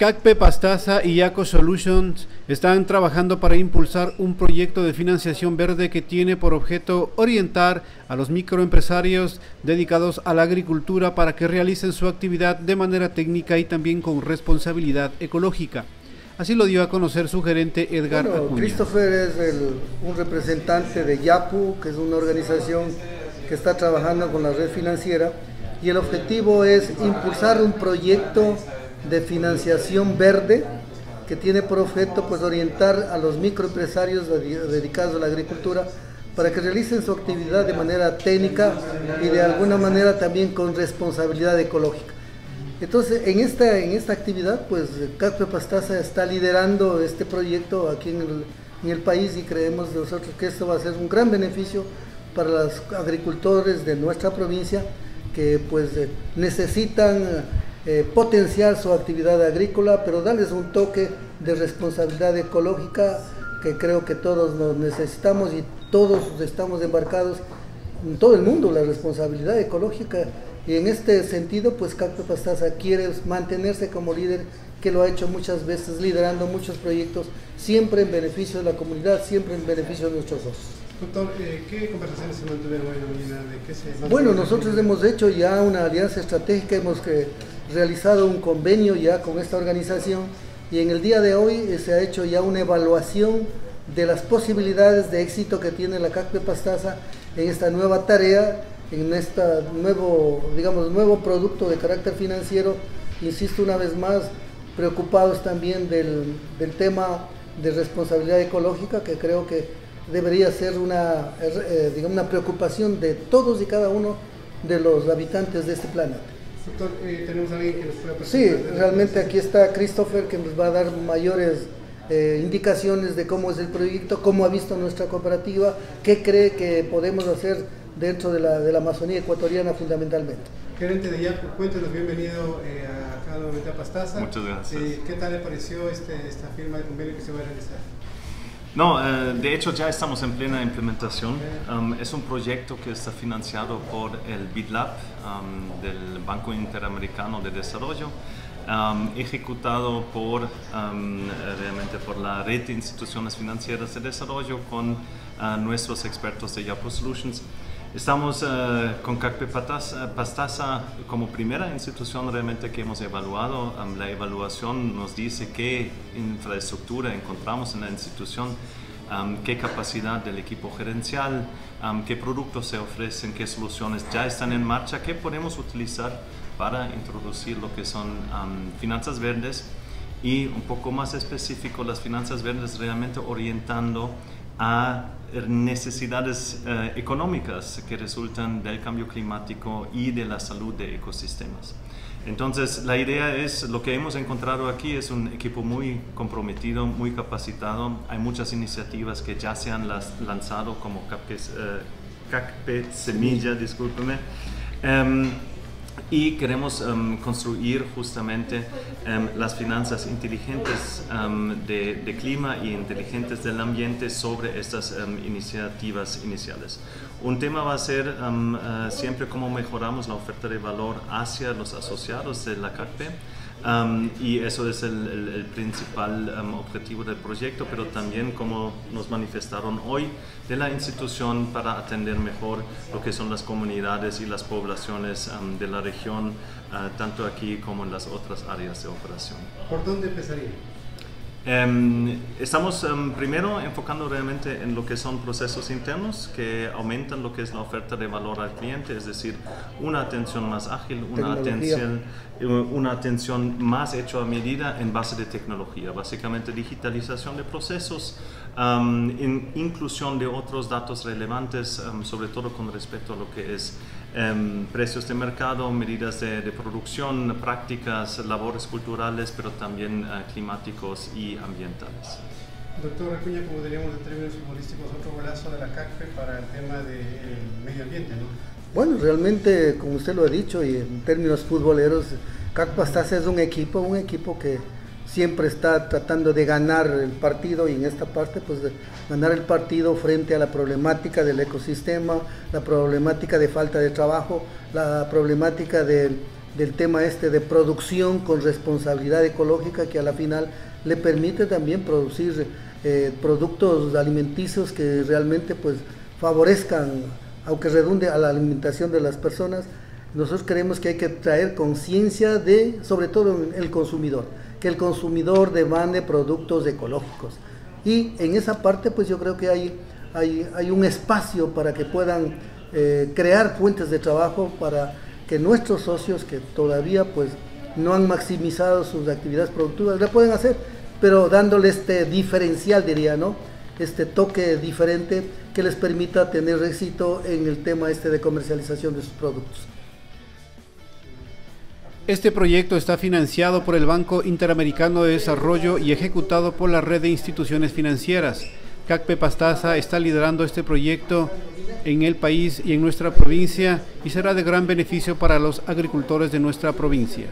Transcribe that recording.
CACPE Pastaza y Yaco Solutions están trabajando para impulsar un proyecto de financiación verde que tiene por objeto orientar a los microempresarios dedicados a la agricultura para que realicen su actividad de manera técnica y también con responsabilidad ecológica. Así lo dio a conocer su gerente Edgar bueno, Christopher es un representante de YAPU, que es una organización que está trabajando con la red financiera y el objetivo es impulsar un proyecto de financiación verde que tiene por objeto pues orientar a los microempresarios dedicados a la agricultura para que realicen su actividad de manera técnica y de alguna manera también con responsabilidad ecológica. Entonces, en esta, en esta actividad, pues CACPE Pastaza está liderando este proyecto aquí en el, en el país y creemos nosotros que esto va a ser un gran beneficio para los agricultores de nuestra provincia que pues necesitan eh, potenciar su actividad agrícola, pero darles un toque de responsabilidad ecológica que creo que todos nos necesitamos y todos estamos embarcados en todo el mundo la responsabilidad ecológica. Y en este sentido pues Cacto Pastaza quiere mantenerse como líder que lo ha hecho muchas veces liderando muchos proyectos siempre en beneficio de la comunidad, siempre en beneficio de nuestros socios. Doctor, eh, ¿qué conversaciones se mantuvieron hoy ¿De qué se bueno, nosotros hemos hecho ya una alianza estratégica, hemos que realizado un convenio ya con esta organización y en el día de hoy eh, se ha hecho ya una evaluación de las posibilidades de éxito que tiene la CACPE Pastaza en esta nueva tarea, en este nuevo, digamos, nuevo producto de carácter financiero. Insisto una vez más, preocupados también del, del tema de responsabilidad ecológica, que creo que debería ser una, eh, digamos, una preocupación de todos y cada uno de los habitantes de este planeta. Doctor, eh, tenemos a alguien que nos pueda presentar. Sí, realmente aquí está Christopher que nos va a dar mayores eh, indicaciones de cómo es el proyecto, cómo ha visto nuestra cooperativa, qué cree que podemos hacer dentro de la, de la Amazonía ecuatoriana fundamentalmente. Gerente de YAP, cuéntenos, bienvenido eh, a cada momento a Pastaza. Muchas gracias. ¿Qué tal le pareció este, esta firma de convenio que se va a realizar? No, eh, de hecho ya estamos en plena implementación. Um, es un proyecto que está financiado por el BIDLAB um, del Banco Interamericano de Desarrollo, um, ejecutado por realmente por la red de instituciones financieras de desarrollo con uh, nuestros expertos de Yapo Solutions. Estamos uh, con CACPE Pastaza como primera institución realmente que hemos evaluado. Um, la evaluación nos dice qué infraestructura encontramos en la institución, um, qué capacidad del equipo gerencial, um, qué productos se ofrecen, qué soluciones ya están en marcha, qué podemos utilizar para introducir lo que son finanzas verdes y un poco más específico las finanzas verdes realmente orientando a necesidades eh, económicas que resultan del cambio climático y de la salud de ecosistemas. Entonces, la idea es, lo que hemos encontrado aquí es un equipo muy comprometido, muy capacitado. Hay muchas iniciativas que ya se han lanzado, como CACPE, eh, Semilla, discúlpeme. Em, y queremos um, construir justamente um, las finanzas inteligentes um, de, clima y inteligentes del ambiente sobre estas iniciativas iniciales. Un tema va a ser uh, siempre cómo mejoramos la oferta de valor hacia los asociados de la CACPE y eso es el, principal objetivo del proyecto, pero también como nos manifestaron hoy de la institución para atender mejor lo que son las comunidades y las poblaciones de la región, ah, tanto aquí como en las otras áreas de operación. ¿Por dónde empezaría? Em, estamos em, primero enfocando realmente en lo que son procesos internos que aumentan lo que es la oferta de valor al cliente, es decir, una atención más ágil, una atención, eh, una atención más hecha a medida en base de tecnología, básicamente digitalización de procesos, em, inclusión de otros datos relevantes, sobre todo con respecto a lo que es Em, precios de mercado, medidas de, producción, prácticas, labores culturales, pero también eh, climáticos y ambientales. Doctor Acuña, como diríamos en términos futbolísticos, otro golazo de la CACPE para el tema del medio ambiente, ¿no? Bueno, realmente, como usted lo ha dicho, y en términos futboleros, CACPE es un equipo, un equipo que siempre está tratando de ganar el partido y en esta parte pues ganar el partido frente a la problemática del ecosistema, la problemática de falta de trabajo, la problemática de del tema este de producción con responsabilidad ecológica que a la final le permite también producir eh, productos alimenticios que realmente pues favorezcan, aunque redunde a la alimentación de las personas, nosotros creemos que hay que traer conciencia de, sobre todo el consumidor, que el consumidor demande productos ecológicos. Y en esa parte pues yo creo que hay, hay, hay un espacio para que puedan eh, crear fuentes de trabajo para que nuestros socios que todavía pues no han maximizado sus actividades productivas, la pueden hacer pero dándole este diferencial, diría, ¿no? Este toque diferente que les permita tener éxito en el tema este de comercialización de sus productos. Este proyecto está financiado por el Banco Interamericano de Desarrollo y ejecutado por la red de instituciones financieras. CACPE Pastaza está liderando este proyecto en el país y en nuestra provincia y será de gran beneficio para los agricultores de nuestra provincia.